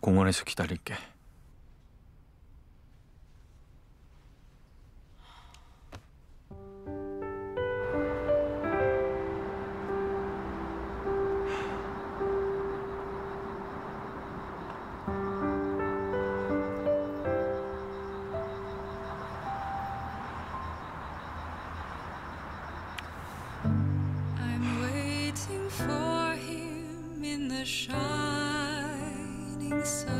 공원에서 기다릴게. so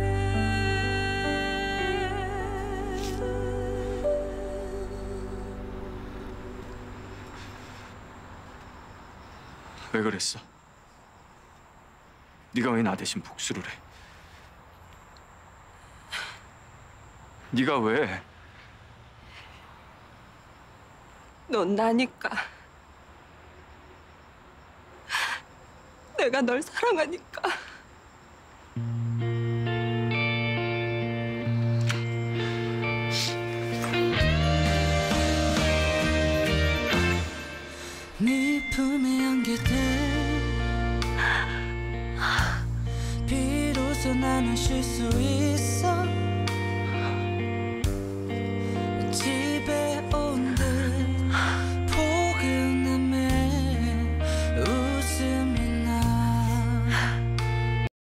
왜 그랬어? 네가 왜 나 대신 복수를 해? 네가 왜? 넌 나니까. 내가 널 사랑하니까. 비로소 나는 쉴 수 있어